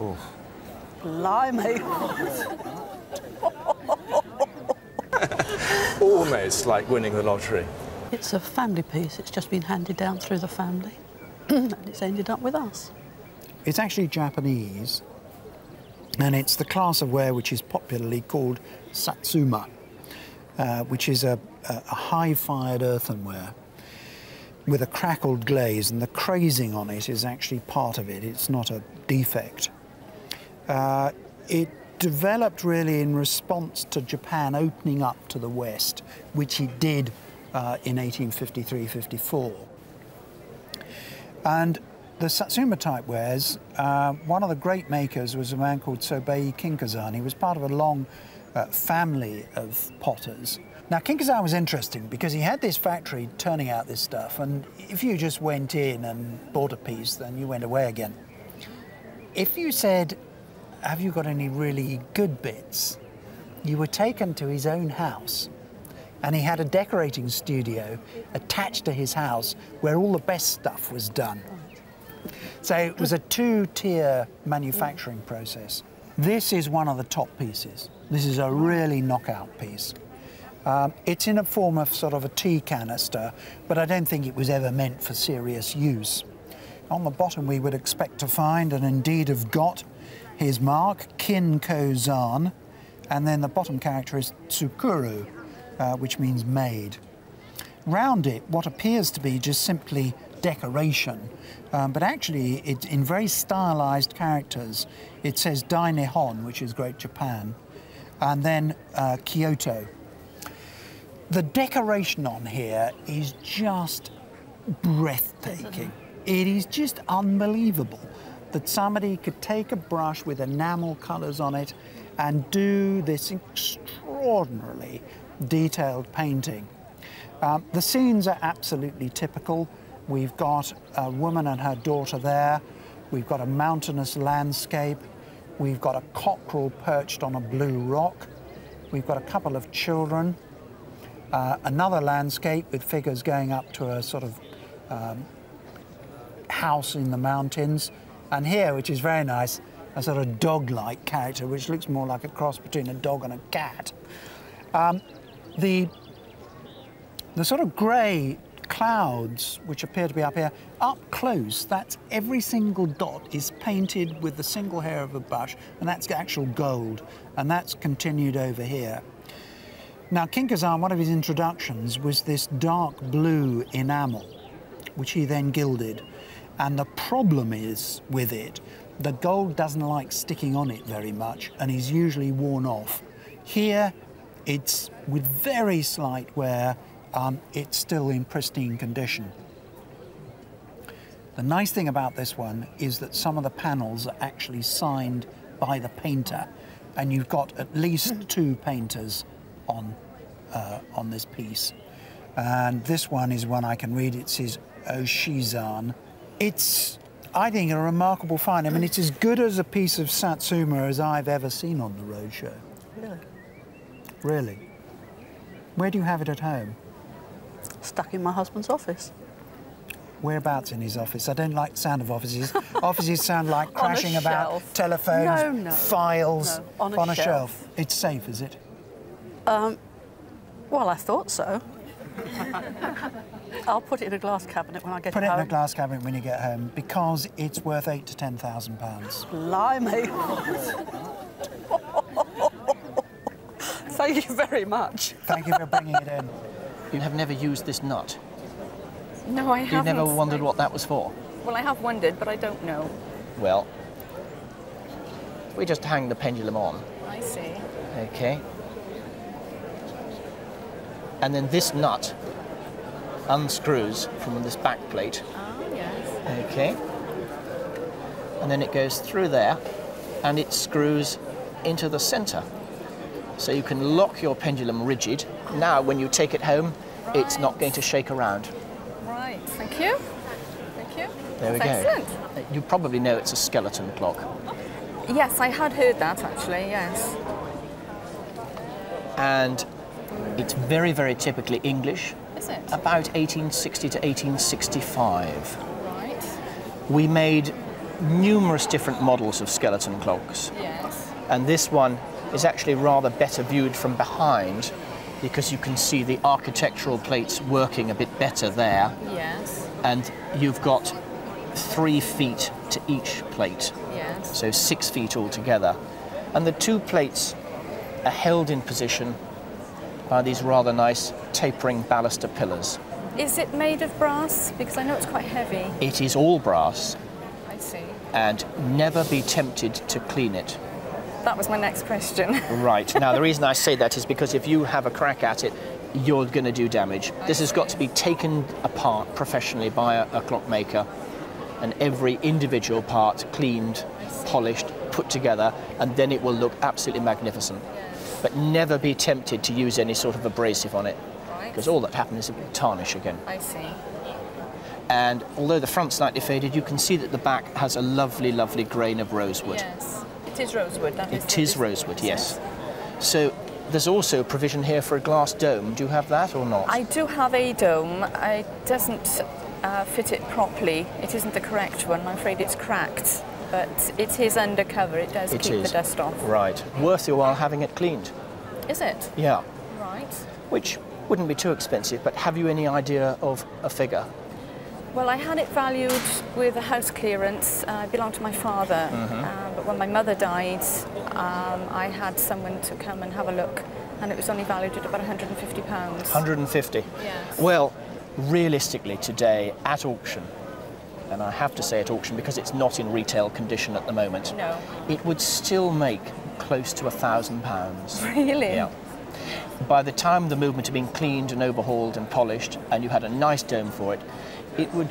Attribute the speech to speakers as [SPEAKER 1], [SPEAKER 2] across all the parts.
[SPEAKER 1] Oh.
[SPEAKER 2] Blimey.
[SPEAKER 1] Almost like winning the lottery.
[SPEAKER 2] It's a family piece. It's just been handed down through the family. and it's ended up with us.
[SPEAKER 3] It's actually Japanese, and it's the class of ware which is popularly called satsuma, uh, which is a, a, a high-fired earthenware with a crackled glaze, and the crazing on it is actually part of it. It's not a defect. Uh, it developed really in response to Japan opening up to the West, which it did uh, in 1853-54. And the Satsuma type wares, uh, one of the great makers was a man called Sobei Kinkozan. He was part of a long uh, family of potters. Now, Kinkozan was interesting because he had this factory turning out this stuff, and if you just went in and bought a piece, then you went away again. If you said, have you got any really good bits? You were taken to his own house and he had a decorating studio attached to his house where all the best stuff was done. So it was a two-tier manufacturing process. This is one of the top pieces. This is a really knockout piece. Um, it's in a form of sort of a tea canister, but I don't think it was ever meant for serious use. On the bottom we would expect to find, and indeed have got, his mark, Kin Ko Zan, and then the bottom character is Tsukuru, uh, which means made. Round it, what appears to be just simply decoration, um, but actually it's in very stylized characters. It says Dai Nihon, which is Great Japan, and then uh, Kyoto. The decoration on here is just breathtaking. It is just unbelievable that somebody could take a brush with enamel colours on it and do this extraordinarily detailed painting. Um, the scenes are absolutely typical. We've got a woman and her daughter there. We've got a mountainous landscape. We've got a cockerel perched on a blue rock. We've got a couple of children. Uh, another landscape with figures going up to a sort of um, house in the mountains. And here, which is very nice, a sort of dog-like character, which looks more like a cross between a dog and a cat. Um, the, the sort of grey clouds, which appear to be up here, up close, that's every single dot is painted with the single hair of a brush, and that's actual gold, and that's continued over here. Now, Kinkozan, one of his introductions was this dark blue enamel, which he then gilded. And the problem is with it, the gold doesn't like sticking on it very much and is usually worn off. Here, it's with very slight wear, um, it's still in pristine condition. The nice thing about this one is that some of the panels are actually signed by the painter, and you've got at least two painters on, uh, on this piece. And this one is one I can read. It says Oshizan it's, I think, a remarkable find. I mean, it's as good as a piece of Satsuma as I've ever seen on the roadshow.
[SPEAKER 2] Really?
[SPEAKER 3] Really. Where do you have it at home?
[SPEAKER 2] Stuck in my husband's office.
[SPEAKER 3] Whereabouts in his office? I don't like the sound of offices. offices sound like
[SPEAKER 2] On a
[SPEAKER 3] crashing about
[SPEAKER 2] shelf.
[SPEAKER 3] telephones,
[SPEAKER 2] No, no,
[SPEAKER 3] files,
[SPEAKER 2] no, on a shelf.
[SPEAKER 3] It's safe, is it?
[SPEAKER 2] Um, well, I thought so. I'll put it in a glass cabinet when I get home.
[SPEAKER 3] Put it in a glass cabinet when you get home because it's worth eight to ten thousand pounds.
[SPEAKER 2] Blimey. Thank you very much.
[SPEAKER 3] Thank you for bringing it in.
[SPEAKER 4] You have never used this nut.
[SPEAKER 5] No, I
[SPEAKER 4] You
[SPEAKER 5] haven't.
[SPEAKER 4] never wondered what that was for.
[SPEAKER 5] Well, I have wondered, but I don't know.
[SPEAKER 4] Well, we just hang the pendulum on,
[SPEAKER 5] I see.
[SPEAKER 4] okay? And then this nut unscrews from this back plate,
[SPEAKER 5] Oh, yes.
[SPEAKER 4] okay? And then it goes through there and it screws into the center. So you can lock your pendulum rigid. Now, when you take it home, it's not going to shake around.
[SPEAKER 5] Right. Thank you. Thank you.
[SPEAKER 4] There we
[SPEAKER 5] That's
[SPEAKER 4] go.
[SPEAKER 5] Excellent.
[SPEAKER 4] You probably know it's a skeleton clock.
[SPEAKER 5] Yes, I had heard that actually. Yes.
[SPEAKER 4] And it's very, very typically English,
[SPEAKER 5] Is it?
[SPEAKER 4] about 1860 to 1865.
[SPEAKER 5] Right.
[SPEAKER 4] We made numerous different models of skeleton clocks,
[SPEAKER 5] Yes.
[SPEAKER 4] and this one is actually rather better viewed from behind because you can see the architectural plates working a bit better there,
[SPEAKER 5] Yes.
[SPEAKER 4] and you've got three feet to each plate,
[SPEAKER 5] Yes.
[SPEAKER 4] so six feet altogether. And the two plates are held in position by these rather nice tapering baluster pillars.
[SPEAKER 5] Is it made of brass? Because I know it's quite heavy.
[SPEAKER 4] It is all brass,
[SPEAKER 5] I see.
[SPEAKER 4] and never be tempted to clean it.
[SPEAKER 5] That was my next question.
[SPEAKER 4] Right. Now, the reason I say that is because if you have a crack at it, you're going to do damage. This has got to be taken apart professionally by a, a clockmaker, and every individual part cleaned, polished, put together, and then it will look absolutely magnificent. But never be tempted to use any sort of abrasive on it,
[SPEAKER 5] Right.
[SPEAKER 4] because all that happens is it will tarnish again.
[SPEAKER 5] I see.
[SPEAKER 4] And although the front's slightly faded, you can see that the back has a lovely, lovely grain of rosewood.
[SPEAKER 5] Yes. It is rosewood. That is
[SPEAKER 4] It
[SPEAKER 5] the-
[SPEAKER 4] is rosewood, yes. So there's also provision here for a glass dome. Do you have that or not?
[SPEAKER 5] I do have a dome. It doesn't uh, fit it properly. It isn't the correct one. I'm afraid it's cracked. But it is his undercover. It does
[SPEAKER 4] It
[SPEAKER 5] keep
[SPEAKER 4] is.
[SPEAKER 5] the dust off.
[SPEAKER 4] Right. Worth your while having it cleaned.
[SPEAKER 5] Is it?
[SPEAKER 4] Yeah.
[SPEAKER 5] Right.
[SPEAKER 4] Which wouldn't be too expensive, but have you any idea of a figure?
[SPEAKER 5] Well, I had it valued with a house clearance. Uh, it belonged to my father.
[SPEAKER 4] Mm-hmm.
[SPEAKER 5] Um, but when my mother died, um, I had someone to come and have a look, and it was only valued at about 150 pounds.
[SPEAKER 4] 150.
[SPEAKER 5] Yes.
[SPEAKER 4] Well, realistically today at auction, and I have to say at auction because it's not in retail condition at the moment,
[SPEAKER 5] No.
[SPEAKER 4] it would still make close to a thousand pounds.
[SPEAKER 5] Really?
[SPEAKER 4] Yeah. By the time the movement had been cleaned and overhauled and polished, and you had a nice dome for it, it would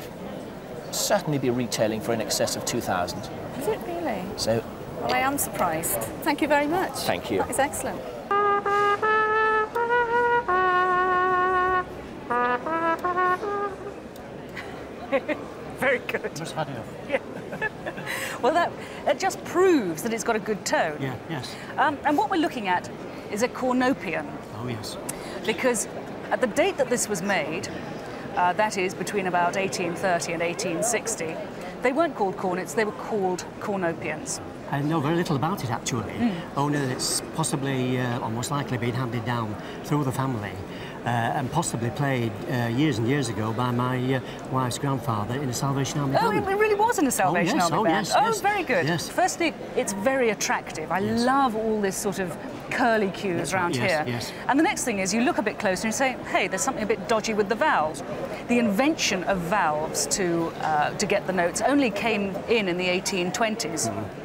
[SPEAKER 4] certainly be retailing for in excess of 2,000.
[SPEAKER 5] Is it really?
[SPEAKER 4] So,
[SPEAKER 5] Well, I am surprised. Thank you very much.
[SPEAKER 4] Thank you.
[SPEAKER 5] That is excellent.
[SPEAKER 6] Good. Well, that, that just proves that it's got a good tone.
[SPEAKER 7] Yeah, yes.
[SPEAKER 6] Um, and what we're looking at is a cornopean,
[SPEAKER 7] Oh, yes.
[SPEAKER 6] because at the date that this was made, uh, that is between about 1830 and 1860, they weren't called cornets, they were called cornopeans.
[SPEAKER 7] I know very little about it actually. Only that it's possibly, uh, or most likely, been handed down through the family. Uh, and possibly played uh, years and years ago by my uh, wife's grandfather in a Salvation Army
[SPEAKER 6] Oh,
[SPEAKER 7] band.
[SPEAKER 6] it really was in a Salvation
[SPEAKER 7] yes,
[SPEAKER 6] Army
[SPEAKER 7] oh,
[SPEAKER 6] band.
[SPEAKER 7] yes,
[SPEAKER 6] oh,
[SPEAKER 7] yes,
[SPEAKER 6] very good.
[SPEAKER 7] yes.
[SPEAKER 6] Firstly, it's very attractive. I love all this sort of curly cues around
[SPEAKER 7] yes,
[SPEAKER 6] here.
[SPEAKER 7] yes.
[SPEAKER 6] And the next thing is you look a bit closer and you say, hey, there's something a bit dodgy with the valves. The invention of valves to, uh, to get the notes only came in in the 1820s.
[SPEAKER 7] Mm-hmm.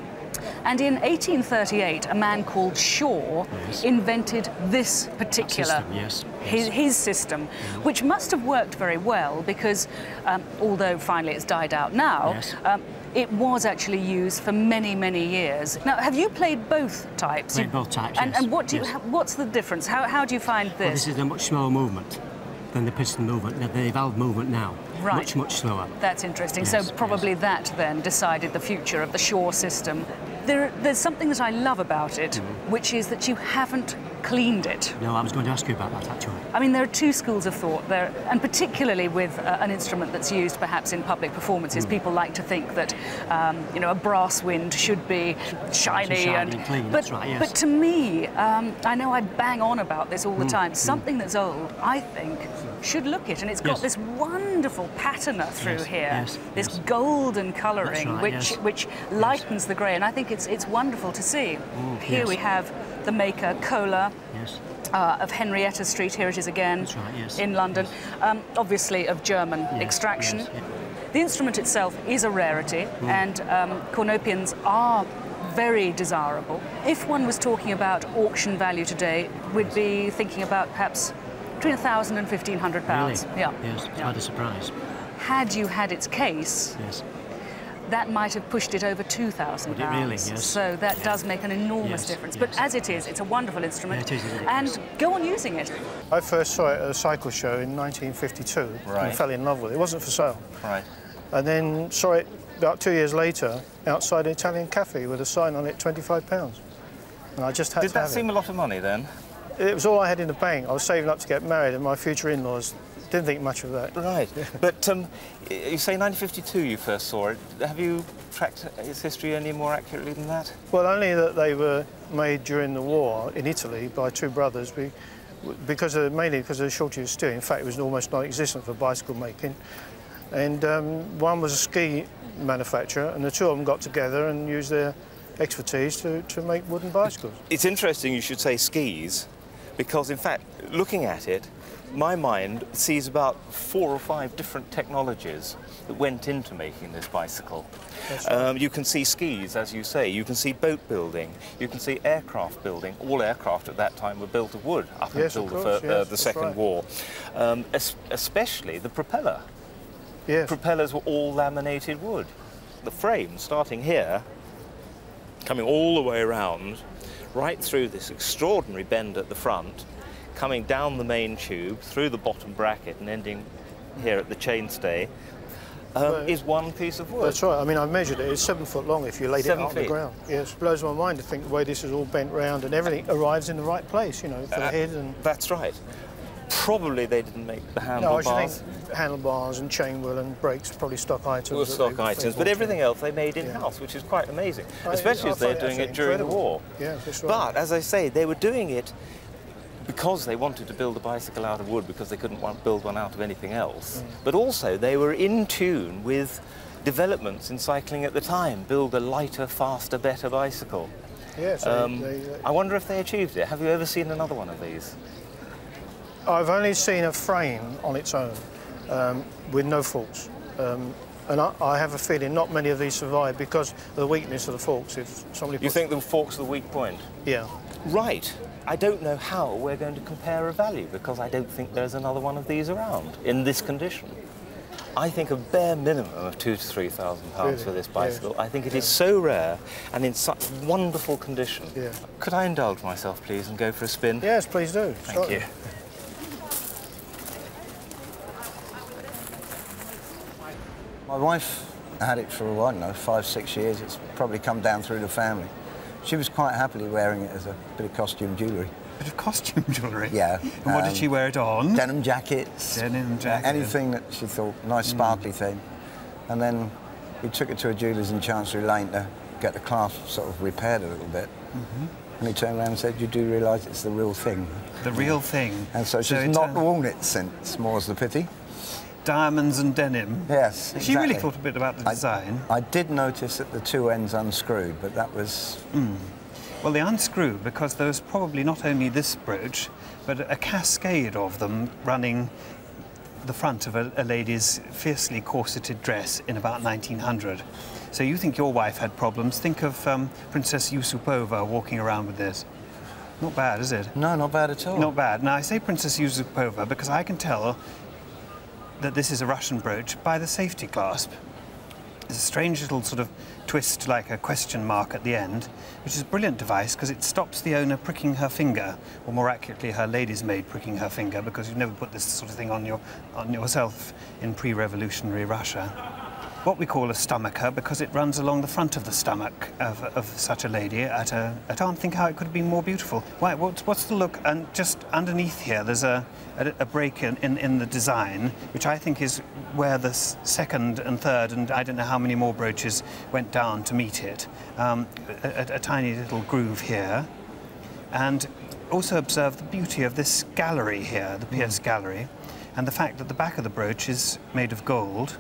[SPEAKER 6] And in 1838, a man called Shaw
[SPEAKER 7] Yes.
[SPEAKER 6] invented this particular
[SPEAKER 7] system, yes,
[SPEAKER 6] his,
[SPEAKER 7] yes.
[SPEAKER 6] his system, which must have worked very well because um, although finally it's died out now,
[SPEAKER 7] Yes.
[SPEAKER 6] um, it was actually used for many, many years. Now, have you played both types?
[SPEAKER 7] Played
[SPEAKER 6] You-
[SPEAKER 7] both types,
[SPEAKER 6] And,
[SPEAKER 7] yes,
[SPEAKER 6] and what do you,
[SPEAKER 7] yes.
[SPEAKER 6] what's the difference? How, how do you find this?
[SPEAKER 7] Well,
[SPEAKER 6] this?
[SPEAKER 7] is a much slower movement than the piston movement, the- valve movement now.
[SPEAKER 6] Right.
[SPEAKER 7] Much, much slower.
[SPEAKER 6] That's interesting.
[SPEAKER 7] Yes,
[SPEAKER 6] so
[SPEAKER 7] yes.
[SPEAKER 6] probably that then decided the future of the Shaw system. There, there's something that I love about it,
[SPEAKER 7] Mm-hmm.
[SPEAKER 6] which is that you haven't cleaned it.
[SPEAKER 7] No, I was going to ask you about that actually.
[SPEAKER 6] I mean, there are two schools of thought there, and particularly with uh, an instrument that's used perhaps in public performances, people like to think that, um, you know, a brass wind should be shiny,
[SPEAKER 7] shiny
[SPEAKER 6] and
[SPEAKER 7] and clean,
[SPEAKER 6] But,
[SPEAKER 7] that's right, yes.
[SPEAKER 6] but to me, um, I know I bang on about this all the time. Something that's old, I think, should look it, and it's got
[SPEAKER 7] Yes.
[SPEAKER 6] this wonderful patina through
[SPEAKER 7] Yes,
[SPEAKER 6] here,
[SPEAKER 7] yes,
[SPEAKER 6] this
[SPEAKER 7] yes.
[SPEAKER 6] golden colouring,
[SPEAKER 7] right,
[SPEAKER 6] which which lightens the grey, and I think it's it's wonderful to see. Here
[SPEAKER 7] yes.
[SPEAKER 6] we have the maker Kohler
[SPEAKER 7] Yes.
[SPEAKER 6] uh, of Henrietta Street. Here it is again
[SPEAKER 7] right,
[SPEAKER 6] in London. Um, obviously of German extraction. The instrument itself is a rarity,
[SPEAKER 7] Mm.
[SPEAKER 6] and um, cornopeans are very desirable. If one was talking about auction value today, we'd be thinking about perhaps between a thousand and fifteen hundred
[SPEAKER 7] Really?
[SPEAKER 6] pounds. Yeah.
[SPEAKER 7] Yes, it's
[SPEAKER 6] Yeah.
[SPEAKER 7] quite a surprise.
[SPEAKER 6] Had you had its case,
[SPEAKER 7] Yes.
[SPEAKER 6] that might have pushed it over two thousand
[SPEAKER 7] Would it
[SPEAKER 6] pounds.
[SPEAKER 7] really? Yes.
[SPEAKER 6] So that does make an enormous
[SPEAKER 7] Yes,
[SPEAKER 6] difference.
[SPEAKER 7] yes.
[SPEAKER 6] But as it is, it's a wonderful instrument.
[SPEAKER 7] Yeah, it is, isn't it?
[SPEAKER 6] And go on using it.
[SPEAKER 8] I first saw it at a cycle show in 1952
[SPEAKER 1] Right.
[SPEAKER 8] and fell in love with it. It wasn't for sale.
[SPEAKER 1] Right.
[SPEAKER 8] And then saw it about two years later outside an Italian cafe with a sign on it, £25. And I just had
[SPEAKER 1] Did
[SPEAKER 8] to
[SPEAKER 1] that
[SPEAKER 8] have
[SPEAKER 1] seem a lot of money then?
[SPEAKER 8] It. Was all I had in the bank. I was saving up to get married and my future in-laws didn't think much of that.
[SPEAKER 9] Right. But um, you say 1952 you first saw it. Have you tracked its history any more accurately than that?
[SPEAKER 8] Well, only that they were made during the war in Italy by two brothers, be- because of, mainly because of the shortage of steel. In fact, it was almost non-existent for bicycle making. And um, one was a ski manufacturer, and the two of them got together and used their expertise to, to make wooden bicycles.
[SPEAKER 9] It's interesting you should say skis, because in fact, looking at it, my mind sees about four or five different technologies that went into making this bicycle. Um, you can see skis, as you say, you can see boat building, you can see aircraft building. All aircraft at that time were built of wood up
[SPEAKER 8] Yes,
[SPEAKER 9] until the, fir-
[SPEAKER 8] yes,
[SPEAKER 9] uh, the Second
[SPEAKER 8] right.
[SPEAKER 9] War, um, es- especially the propeller.
[SPEAKER 8] Yes.
[SPEAKER 9] Propellers were all laminated wood. The frame, starting here, coming all the way around, right through this extraordinary bend at the front, coming down the main tube, through the bottom bracket and ending here at the chainstay, um, is one piece of wood.
[SPEAKER 8] That's right. I mean, I measured it. It's seven foot long if you laid
[SPEAKER 9] Seven
[SPEAKER 8] it out on the ground. Yes, it blows my mind to think the way this is all bent round and everything arrives in the right place, you know, for the
[SPEAKER 9] Uh,
[SPEAKER 8] head and...
[SPEAKER 9] That's right. Probably they didn't make the
[SPEAKER 8] No, I
[SPEAKER 9] handlebars.
[SPEAKER 8] think handlebars and chain wheel and brakes, probably stock items.
[SPEAKER 9] were stock items, but everything else they made in-house, which is quite amazing,
[SPEAKER 8] I-
[SPEAKER 9] especially
[SPEAKER 8] I
[SPEAKER 9] as they're doing it during the war.
[SPEAKER 8] Yeah, right.
[SPEAKER 9] But as I say, they were doing it because they wanted to build a bicycle out of wood because they couldn't want, build one out of anything else.
[SPEAKER 8] Mm.
[SPEAKER 9] But also they were in tune with developments in cycling at the time. Build a lighter, faster, better bicycle.
[SPEAKER 8] Yes,
[SPEAKER 9] Um,
[SPEAKER 8] they- they-
[SPEAKER 9] I wonder if they achieved it. Have you ever seen another one of these?
[SPEAKER 8] I've only seen a frame on its own um, with no forks. Um, and I, I have a feeling not many of these survive because of the weakness of the forks. If somebody
[SPEAKER 9] You think the fork's are the weak point?
[SPEAKER 8] Yeah.
[SPEAKER 9] Right. I don't know how we're going to compare a value because I don't think there's another one of these around in this condition. I think a bare minimum of two to three thousand pounds
[SPEAKER 8] Really?
[SPEAKER 9] for this
[SPEAKER 8] Yes.
[SPEAKER 9] bicycle. I think it is so rare and in such wonderful condition.
[SPEAKER 8] Yeah.
[SPEAKER 9] Could I indulge myself, please, and go for a spin?
[SPEAKER 8] Yes, please do.
[SPEAKER 9] Thank
[SPEAKER 8] Certainly.
[SPEAKER 9] you.
[SPEAKER 10] My wife had it for, I don't know, five, six years. It's probably come down through the family. She was quite happily wearing it as a bit of costume jewellery.
[SPEAKER 11] Bit of costume jewellery.
[SPEAKER 10] Yeah.
[SPEAKER 11] And what
[SPEAKER 10] um,
[SPEAKER 11] did she um, wear it on?
[SPEAKER 10] Denim jackets.
[SPEAKER 11] Denim uh, jacket.
[SPEAKER 10] Anything that she thought, nice mm. sparkly thing. And then we took it to a jeweller's in Chancery Lane to get the clasp sort of repaired a little bit. Mm-hmm. And he turned around and said, you do realise it's the real thing.
[SPEAKER 11] The real thing.
[SPEAKER 10] And so she's
[SPEAKER 11] it
[SPEAKER 10] not worn it since, more's the pity.
[SPEAKER 11] Diamonds and denim.
[SPEAKER 10] Yes, exactly.
[SPEAKER 11] She really thought a bit about the design.
[SPEAKER 10] I did notice that the two ends unscrewed, but that was
[SPEAKER 11] Well, they unscrew because there was probably not only this brooch, but a cascade of them running the front of a, a lady's fiercely corseted dress in about 1900. So you think your wife had problems? Think of um, Princess Yusupova walking around with this. Not bad, is it?
[SPEAKER 10] no, not bad at all.
[SPEAKER 11] Not bad. Now, I say Princess Yusupova because I can tell that this is a Russian brooch by the safety clasp. There's a strange little sort of twist like a question mark at the end, which is a brilliant device because it stops the owner pricking her finger, or more accurately, her lady's maid pricking her finger, because you've never put this sort of thing on, your, on yourself in pre-revolutionary Russia. What we call a stomacher because it runs along the front of the stomach of, of such a lady. At a, I can't think how it could have been more beautiful. Why, what's, what's the look? And just underneath here, there's a, a, a break in, in, in the design, which I think is where the second and third, and I don't know how many more brooches went down to meet it. Um, a, a- a tiny little groove here. And also observe the beauty of this gallery here, the pierced gallery, and the fact that the back of the brooch is made of gold,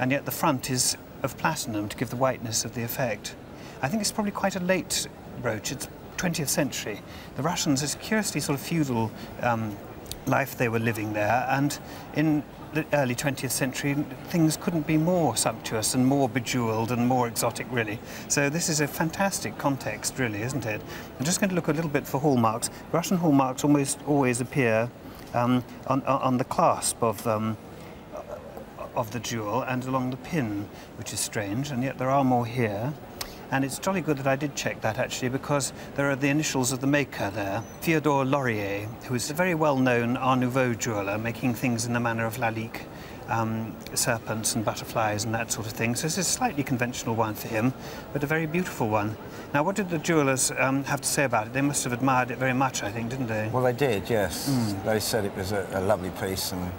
[SPEAKER 11] and yet the front is of platinum to give the whiteness of the effect. I think it's probably quite a late brooch. It's 20th century. The Russians, it's curiously sort of feudal um, life they were living there, and in the early 20th century, things couldn't be more sumptuous and more bejeweled and more exotic, really. So this is a fantastic context, really, isn't it? I'm just going to look a little bit for hallmarks. Russian hallmarks almost always appear um, on, on the clasp of um, of the jewel and along the pin, which is strange, and yet there are more here. And it's jolly good that I did check that actually because there are the initials of the maker there, Theodore Lorié, who is a very well-known Art Nouveau jeweller, making things in the manner of Lalique, um, serpents and butterflies and that sort of thing. So this is a slightly conventional one for him, but a very beautiful one. Now, what did the jewellers um, have to say about it? They must have admired it very much, I think, didn't they?
[SPEAKER 10] Well, they did, yes.
[SPEAKER 11] Hmm.
[SPEAKER 10] They said it was a, a lovely piece and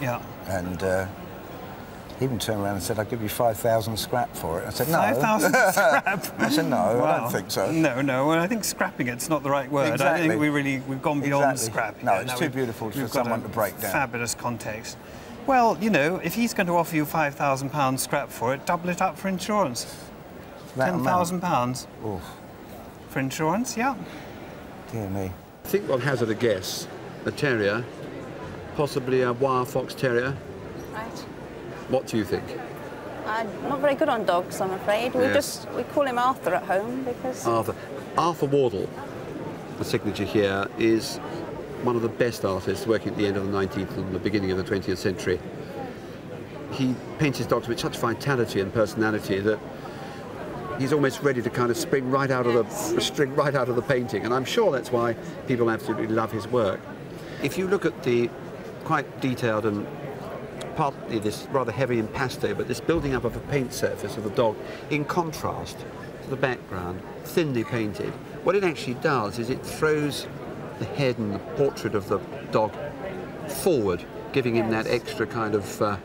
[SPEAKER 11] Yeah.
[SPEAKER 10] And uh, he even turned around and said, I'll give you 5,000 scrap for it. I said, no.
[SPEAKER 11] 5,000 scrap?
[SPEAKER 10] I said, no, I don't think so.
[SPEAKER 11] No, no, well, I think scrapping it's not the right word. I think we really, we've gone beyond
[SPEAKER 10] Exactly.
[SPEAKER 11] scrap.
[SPEAKER 10] No,
[SPEAKER 11] here.
[SPEAKER 10] it's
[SPEAKER 11] Now
[SPEAKER 10] too
[SPEAKER 11] we've-
[SPEAKER 10] beautiful for
[SPEAKER 11] we've got
[SPEAKER 10] someone
[SPEAKER 11] a
[SPEAKER 10] to break down.
[SPEAKER 11] Fabulous context. Well, you know, if he's going to offer you £5,000 scrap for it, double it up for insurance. £10,000
[SPEAKER 10] Oof,
[SPEAKER 11] for insurance, yeah.
[SPEAKER 10] dear me.
[SPEAKER 12] I think I'll hazard a guess. A terrier, possibly a wire fox terrier.
[SPEAKER 13] Right.
[SPEAKER 12] What do you think?
[SPEAKER 13] I'm not very good on dogs, I'm afraid. We
[SPEAKER 12] Yes.
[SPEAKER 13] just we call him Arthur at home because
[SPEAKER 12] Arthur. Arthur Wardle, the signature here, is one of the best artists working at the end of the 19th and the beginning of the 20th century. He paints his dogs with such vitality and personality that he's almost ready to kind of spring right out of the string right out of the painting, and I'm sure that's why people absolutely love his work. If you look at the quite detailed and partly this rather heavy impasto, but this building up of a paint surface of the dog in contrast to the background, thinly painted, what it actually does is it throws the head and the portrait of the dog forward, giving him that extra kind of uh,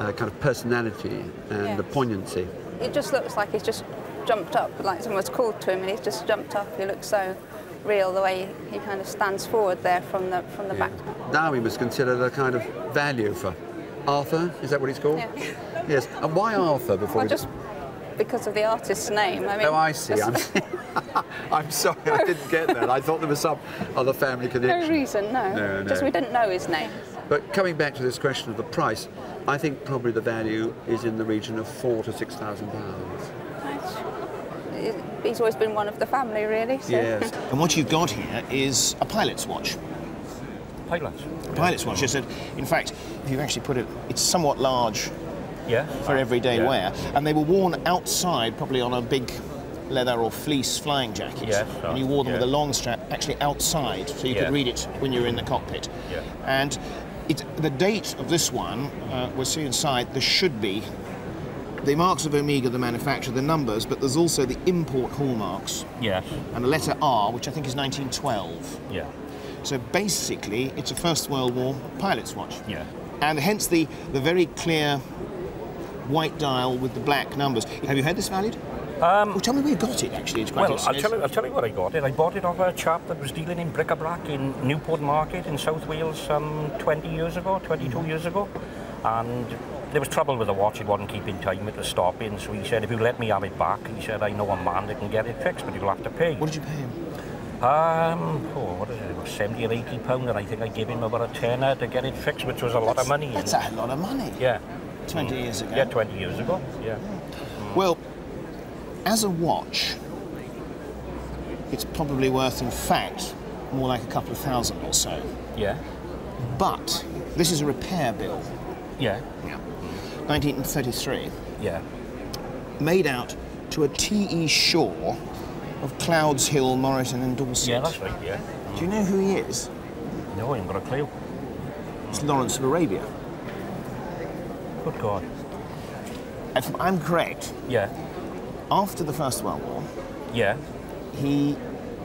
[SPEAKER 12] uh, kind of personality and the poignancy.
[SPEAKER 13] it just looks like he's just jumped up, like someone's called to him and he's just jumped up. He looks so real the way he kind of stands forward there from the from the back.
[SPEAKER 12] Now we must consider the kind of value for Arthur. Is that what it's called?
[SPEAKER 13] Yeah.
[SPEAKER 12] Yes. And why Arthur before
[SPEAKER 13] Well,
[SPEAKER 12] we
[SPEAKER 13] just because of the artist's name. I mean,
[SPEAKER 12] Oh, I see. I'm, I'm sorry, I didn't get that. I thought there was some other family
[SPEAKER 13] no
[SPEAKER 12] connection.
[SPEAKER 13] reason, no.
[SPEAKER 12] No, no.
[SPEAKER 13] Just we didn't know his name.
[SPEAKER 12] But coming back to this question of the price, I think probably the value is in the region of four to six thousand pounds.
[SPEAKER 13] He's always been one of the family, really. So.
[SPEAKER 14] And what you've got here is a pilot's watch.
[SPEAKER 15] Pilots.
[SPEAKER 14] Pilot's watch. It's a, in fact, if you actually put it, it's somewhat large
[SPEAKER 15] Yeah.
[SPEAKER 14] for everyday
[SPEAKER 15] Yeah.
[SPEAKER 14] wear, and they were worn outside, probably on a big leather or fleece flying jacket.
[SPEAKER 15] Yes,
[SPEAKER 14] and you wore them
[SPEAKER 15] yeah.
[SPEAKER 14] with a long strap actually outside, so you
[SPEAKER 15] Yeah.
[SPEAKER 14] could read it when you were in the cockpit.
[SPEAKER 15] Yeah.
[SPEAKER 14] And it, the date of this one, uh, we'll see inside, there should be the marks of Omega, the manufacturer, the numbers, but there's also the import hallmarks
[SPEAKER 15] Yes.
[SPEAKER 14] and the letter R, which I think is 1912.
[SPEAKER 15] Yeah.
[SPEAKER 14] So basically, it's a First World War pilot's watch.
[SPEAKER 15] Yeah.
[SPEAKER 14] And hence the, the very clear white dial with the black numbers. Have you had this valued?
[SPEAKER 15] Um,
[SPEAKER 14] well, tell me where you got it, actually. It's quite
[SPEAKER 15] Well, I'll tell, you, I'll tell you where I got it. I bought it off a chap that was dealing in bric-a-brac in Newport Market in South Wales some 20 years ago, 22
[SPEAKER 14] Mm-hmm.
[SPEAKER 15] years ago. And there was trouble with the watch, it wasn't keeping time, it was stopping. So he said, if you let me have it back, he said, I know a man that can get it fixed, but you'll have to pay.
[SPEAKER 14] What did you pay him?
[SPEAKER 15] Um, oh, what is it, about 70 or 80 pounds, and I think I gave him about a tenner to get it fixed, which was a lot of money.
[SPEAKER 14] That's a lot of money.
[SPEAKER 15] Yeah.
[SPEAKER 14] 20 years ago.
[SPEAKER 15] Yeah, 20 years ago, yeah.
[SPEAKER 14] Well, as a watch, it's probably worth, in fact, more like a couple of thousand or so.
[SPEAKER 15] Yeah.
[SPEAKER 14] But this is a repair bill.
[SPEAKER 15] Yeah.
[SPEAKER 14] Yeah. 1933.
[SPEAKER 15] Yeah.
[SPEAKER 14] Made out to a T.E. Shaw of Clouds Hill, Moreton and Dorset.
[SPEAKER 15] Yeah, that's right, yeah.
[SPEAKER 14] Do you know who he is?
[SPEAKER 15] No, I haven't got a clue.
[SPEAKER 14] It's Lawrence of Arabia.
[SPEAKER 15] Good God.
[SPEAKER 14] If I'm correct,
[SPEAKER 15] Yeah.
[SPEAKER 14] after the First World War,
[SPEAKER 15] Yeah.
[SPEAKER 14] he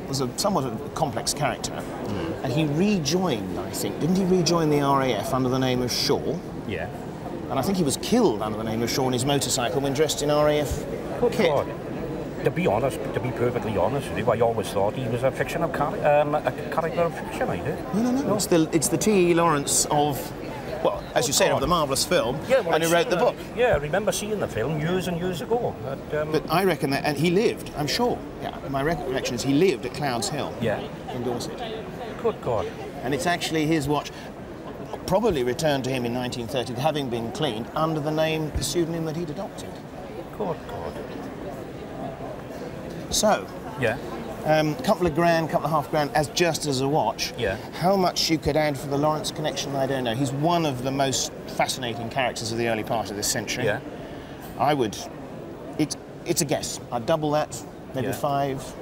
[SPEAKER 14] was a somewhat a complex character,
[SPEAKER 15] Hmm.
[SPEAKER 14] and he rejoined, I think, didn't he rejoin the RAF under the name of Shaw?
[SPEAKER 15] Yeah.
[SPEAKER 14] And I think he was killed under the name of Shaw on his motorcycle when dressed in RAF
[SPEAKER 15] Good
[SPEAKER 14] kit.
[SPEAKER 15] God. To be honest, to be perfectly honest with you, I always thought he was a fictional char- um, a character of fiction, I did.
[SPEAKER 14] No, no, no. It's the it's the T.E. Lawrence of, well, as you say, of the marvelous film,
[SPEAKER 15] Yeah, well,
[SPEAKER 14] and who wrote the book.
[SPEAKER 15] it. Yeah, I remember seeing the film years and years ago. But, um,
[SPEAKER 14] But I reckon that, and he lived, I'm sure, yeah, my recollection is he lived at Clouds Hill
[SPEAKER 15] Yeah.
[SPEAKER 14] in Dorset.
[SPEAKER 15] Good God.
[SPEAKER 14] And it's actually his watch, probably returned to him in 1930, having been cleaned, under the name, the pseudonym that he'd adopted.
[SPEAKER 15] Good God.
[SPEAKER 14] So,
[SPEAKER 15] Yeah.
[SPEAKER 14] um, couple of grand, couple of half grand, as just as a watch.
[SPEAKER 15] Yeah.
[SPEAKER 14] How much you could add for the Lawrence connection, I don't know. He's one of the most fascinating characters of the early part of this century.
[SPEAKER 15] Yeah.
[SPEAKER 14] I would. It's it's a guess. I'd double that, maybe
[SPEAKER 15] Yeah.
[SPEAKER 14] five,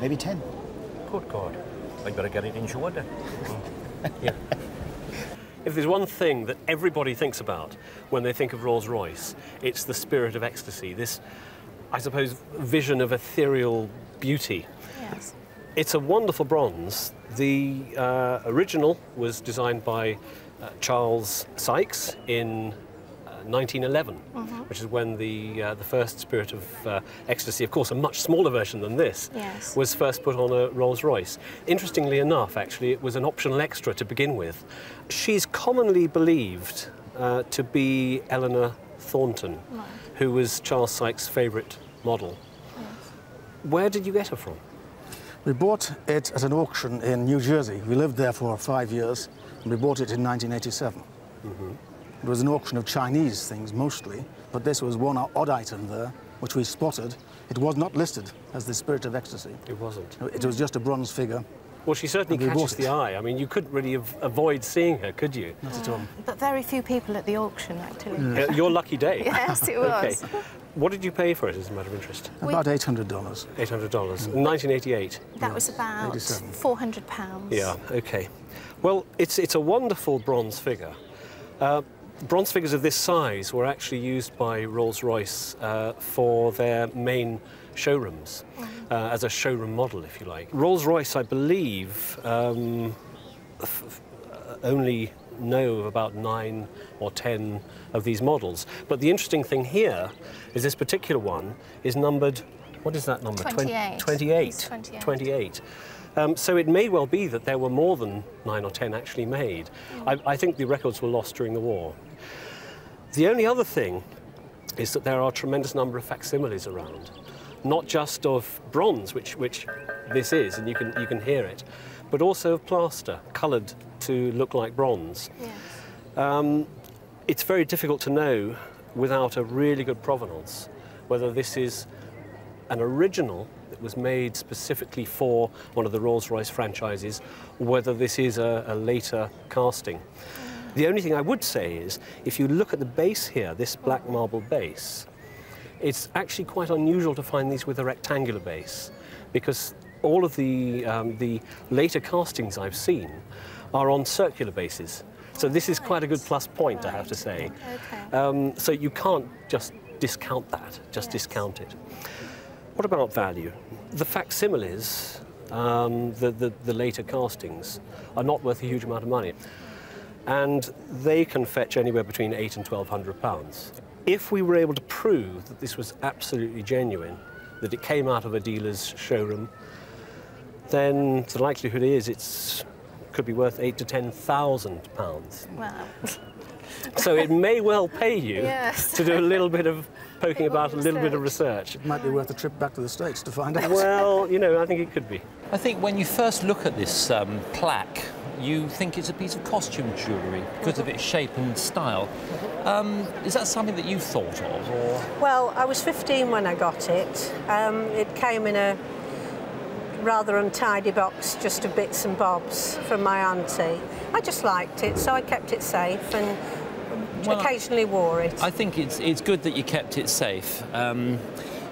[SPEAKER 14] maybe ten.
[SPEAKER 15] Good God. I better get it insured yeah.
[SPEAKER 16] If there's one thing that everybody thinks about when they think of Rolls Royce, it's the spirit of ecstasy, this, I suppose, vision of ethereal beauty.
[SPEAKER 13] Yes.
[SPEAKER 16] It's a wonderful bronze. The uh, original was designed by uh, Charles Sykes in uh, 1911,
[SPEAKER 17] Mhm.
[SPEAKER 16] which is when the uh, the first Spirit of uh, Ecstasy, of course, a much smaller version than this,
[SPEAKER 17] Yes.
[SPEAKER 16] was first put on a Rolls Royce. Interestingly enough, actually, it was an optional extra to begin with. She's commonly believed uh, to be Eleanor Thornton, who was Charles Sykes' favourite model. Where did you get her from?
[SPEAKER 18] We bought it at an auction in New Jersey. We lived there for five years, and we bought it in 1987. Mm-hmm. It was an auction of Chinese things mostly, but this was one odd item there, which we spotted. It was not listed as the Spirit of Ecstasy.
[SPEAKER 16] It wasn't.
[SPEAKER 18] It was just a bronze figure.
[SPEAKER 16] Well, she certainly
[SPEAKER 18] And we
[SPEAKER 16] catches
[SPEAKER 18] bought
[SPEAKER 16] the eye. I mean, you couldn't really av- avoid seeing her, could you?
[SPEAKER 18] Not at all.
[SPEAKER 17] But very few people at the auction, actually.
[SPEAKER 16] Uh, your lucky day.
[SPEAKER 17] Yes, it was. Okay.
[SPEAKER 16] What did you pay for it, as a matter of interest?
[SPEAKER 18] About $800.
[SPEAKER 16] $800. In 1988.
[SPEAKER 17] That was about 400 pounds.
[SPEAKER 16] Yeah, okay. Well, it's, it's a wonderful bronze figure. Uh, bronze figures of this size were actually used by Rolls-Royce uh, for their main showrooms, uh, as a showroom model, if you like. Rolls-Royce, I believe, um, f- f- uh, only know of about nine or ten of these models. But the interesting thing here is this particular one is numbered, what is that number?
[SPEAKER 17] 28.
[SPEAKER 16] 28.
[SPEAKER 17] 28.
[SPEAKER 16] 28. Um, so it may well be that there were more than nine or ten actually made. I, I think the records were lost during the war. The only other thing is that there are a tremendous number of facsimiles around, not just of bronze, which, which this is, and you can, you can hear it, but also of plaster, coloured to look like bronze. Um, it's very difficult to know without a really good provenance whether this is an original that was made specifically for one of the Rolls-Royce franchises, or whether this is a, a later casting. The only thing I would say is, if you look at the base here, this black marble base, it's actually quite unusual to find these with a rectangular base, because all of the, um, the later castings I've seen are on circular bases. So this is quite a good plus point, I have to say. Um, so you can't just discount that, just discount it. What about value? The facsimiles, um, the, the, the later castings, are not worth a huge amount of money. And they can fetch anywhere between eight and twelve hundred pounds. If we were able to prove that this was absolutely genuine, that it came out of a dealer's showroom, then the likelihood is it could be worth eight to ten thousand pounds.
[SPEAKER 17] Wow.
[SPEAKER 16] So it may well pay you
[SPEAKER 17] Yes.
[SPEAKER 16] to do a little bit of poking about, a little bit of research.
[SPEAKER 18] It might be worth a trip back to the States to find out.
[SPEAKER 16] Well, you know, I think it could be.
[SPEAKER 19] I think when you first look at this um, plaque, you think it's a piece of costume jewellery because of its shape and style. Um, is that something that you've thought of, or
[SPEAKER 20] Well, I was 15 when I got it. Um, it came in a rather untidy box, just of bits and bobs from my auntie. I just liked it, so I kept it safe and
[SPEAKER 19] Well,
[SPEAKER 20] occasionally wore it.
[SPEAKER 19] I think it's it's good that you kept it safe um,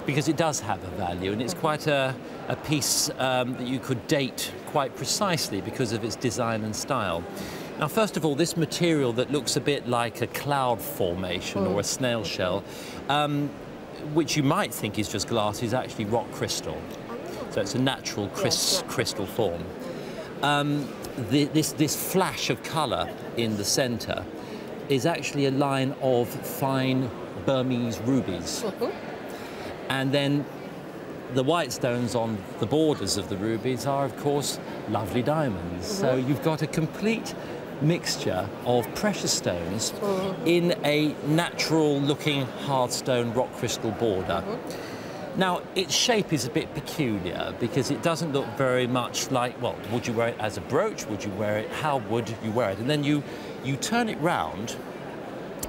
[SPEAKER 19] because it does have a value, and it's quite a a piece um, that you could date quite precisely because of its design and style. Now, first of all, this material that looks a bit like a cloud formation or a snail shell, um, which you might think is just glass, is actually rock crystal. So it's a natural crys- crystal form. Um, the, this, this flash of colour in the centre is actually a line of fine Burmese rubies. And then the white stones on the borders of the rubies are, of course, lovely diamonds. So you've got a complete mixture of precious stones mm-hmm. in a natural looking hard stone rock crystal border. Mm-hmm. Now, its shape is a bit peculiar because it doesn't look very much like, well, would you wear it as a brooch? Would you wear it? How would you wear it? And then you, you turn it round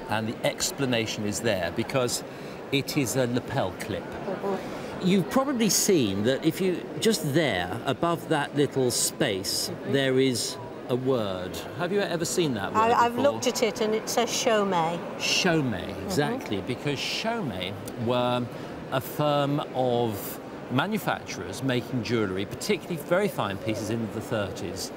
[SPEAKER 19] and the explanation is there because it is a lapel clip. Mm-hmm. You've probably seen that if you just there, above that little space, there is a word. Have you ever seen that word
[SPEAKER 20] I, I've
[SPEAKER 19] before?
[SPEAKER 20] looked at it and it says show me.
[SPEAKER 19] Chaumet, exactly, because Chaumet were a firm of manufacturers making jewellery, particularly very fine pieces in the 30s.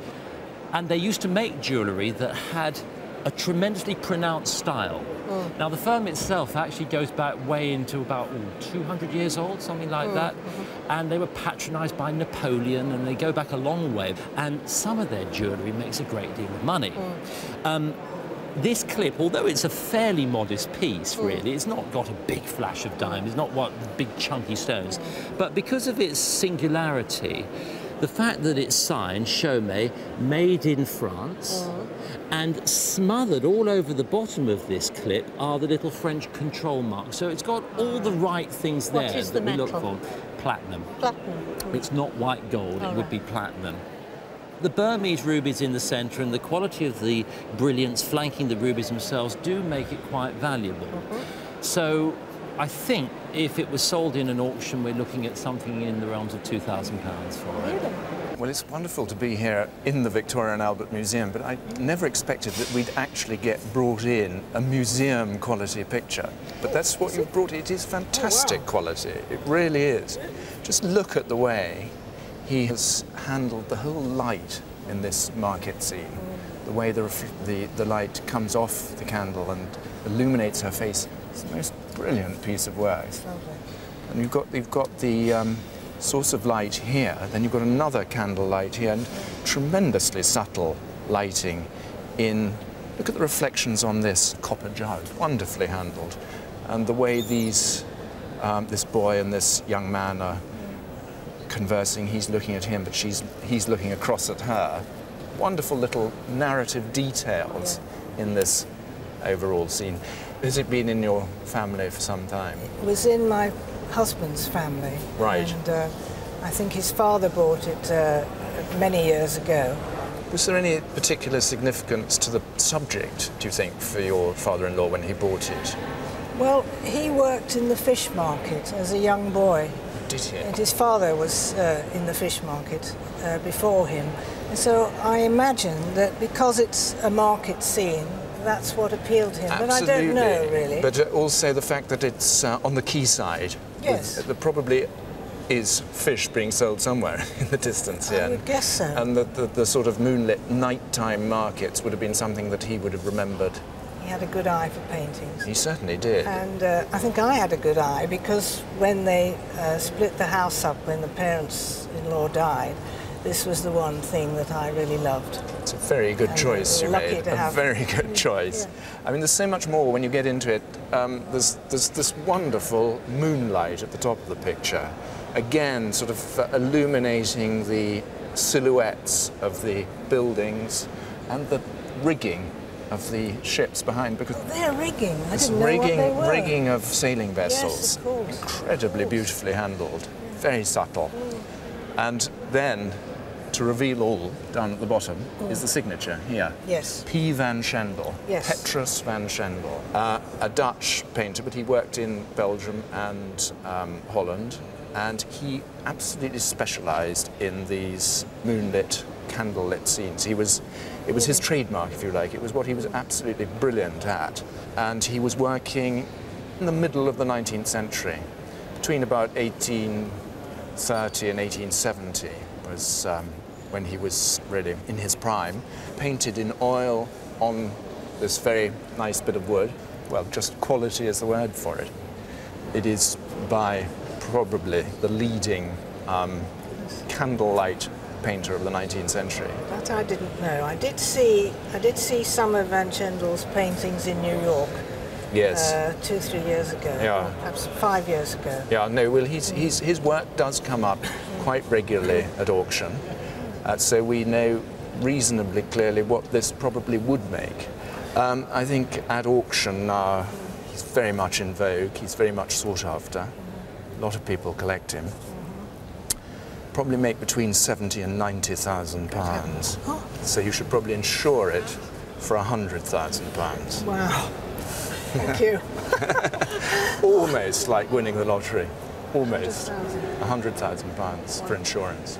[SPEAKER 19] And they used to make jewellery that had a tremendously pronounced style.
[SPEAKER 21] Mm.
[SPEAKER 19] Now, the firm itself actually goes back way into about ooh, 200 years old, something like
[SPEAKER 21] Mm,
[SPEAKER 19] that.
[SPEAKER 21] mhm.
[SPEAKER 19] And they were patronized by Napoleon, and they go back a long way. And some of their jewellery makes a great deal of money. Um, this clip, although it's a fairly modest piece, really, it's not got a big flash of diamonds, it's not what big chunky stones, but because of its singularity, the fact that it's signed Chaumet, made in France, and smothered all over the bottom of this clip are the little French control marks. So it's got all the right things
[SPEAKER 20] What
[SPEAKER 19] there that
[SPEAKER 20] the
[SPEAKER 19] we look
[SPEAKER 20] metal?
[SPEAKER 19] for. Platinum.
[SPEAKER 20] Platinum.
[SPEAKER 19] It's not white gold,
[SPEAKER 20] All
[SPEAKER 19] it would
[SPEAKER 20] right.
[SPEAKER 19] be platinum. The Burmese rubies in the centre and the quality of the brilliance flanking the rubies themselves do make it quite valuable. Uh-huh. So I think if it was sold in an auction, we're looking at something in the realms of £2,000 for it.
[SPEAKER 1] Well, it's wonderful to be here in the Victoria and Albert Museum, but I never expected that we'd actually get brought in a museum quality picture. But that's what you've brought. It is fantastic oh, quality. It really is. Just look at the way he has handled the whole light in this market scene. The way the, ref- the, the light comes off the candle and illuminates her face. It's the most brilliant piece of work. And you've got, you've got the um, source of light here, then you've got another candle light here, and tremendously subtle lighting in. Look at the reflections on this copper jug, wonderfully handled. And the way these, um, this boy and this young man are conversing, he's looking at him, but she's, he's looking across at her. Wonderful little narrative details in this overall scene. Has it been in your family for some time?
[SPEAKER 21] It was in my husband's family.
[SPEAKER 1] Right.
[SPEAKER 21] And uh, I think his father bought it uh, many years ago.
[SPEAKER 1] Was there any particular significance to the subject, do you think, for your father-in-law when he bought it?
[SPEAKER 21] Well, he worked in the fish market as a young boy.
[SPEAKER 1] Did he?
[SPEAKER 21] And his father was uh, in the fish market uh, before him. And so I imagine that because it's a market scene, that's what appealed to him. But I don't know, really.
[SPEAKER 1] But uh, also the fact that it's uh, on the quayside.
[SPEAKER 21] Yes.
[SPEAKER 1] With- There probably is fish being sold somewhere in the distance here.
[SPEAKER 21] I would guess so.
[SPEAKER 1] And the, the, the sort of moonlit nighttime markets would have been something that he would have remembered.
[SPEAKER 21] He had a good eye for paintings.
[SPEAKER 1] He certainly did.
[SPEAKER 21] And uh, I think I had a good eye because when they uh, split the house up when the parents-in-law died, this was the one thing that I really loved.
[SPEAKER 1] It's a very good
[SPEAKER 21] And
[SPEAKER 1] choice you made. A very good choice. I mean, there's so much more when you get into it. Um, there's, there's this wonderful moonlight at the top of the picture. Again, sort of uh, illuminating the silhouettes of the buildings and the rigging of the ships behind because
[SPEAKER 21] They're rigging. I
[SPEAKER 1] this
[SPEAKER 21] didn't know
[SPEAKER 1] rigging,
[SPEAKER 21] what they were.
[SPEAKER 1] rigging of sailing vessels, Yes,
[SPEAKER 21] of course.
[SPEAKER 1] incredibly beautifully handled, very subtle. And then, to reveal all, down at the bottom,
[SPEAKER 21] Mm.
[SPEAKER 1] is the signature here.
[SPEAKER 21] Yes.
[SPEAKER 1] P. van Schendel.
[SPEAKER 21] Yes.
[SPEAKER 1] Petrus van Schendel. Uh, a Dutch painter, but he worked in Belgium and um, Holland, and he absolutely specialised in these moonlit, candlelit scenes. He was, it was his trademark, if you like. It was what he was absolutely brilliant at, and he was working in the middle of the 19th century, between about 1830 and 1870 was um, when he was really in his prime, painted in oil on this very nice bit of wood. Well, just quality is the word for it. It is by probably the leading um, candlelight painter of the 19th century.
[SPEAKER 21] That I didn't know. I did see. I did see some of Van Schendel's paintings in New York.
[SPEAKER 1] Yes.
[SPEAKER 21] Uh, two, three years ago.
[SPEAKER 1] Yeah.
[SPEAKER 21] Perhaps five years ago.
[SPEAKER 1] Yeah, no, well, he's, he's, his work does come up quite regularly at auction, uh, so we know reasonably clearly what this probably would make. Um, I think at auction now, he's very much in vogue, he's very much sought after. A lot of people collect him. Probably make between 70 and 90,000 pounds. So you should probably insure it for 100,000 pounds.
[SPEAKER 21] Wow. Thank you.
[SPEAKER 1] Almost like winning the lottery. Almost. 100,000 pounds for insurance.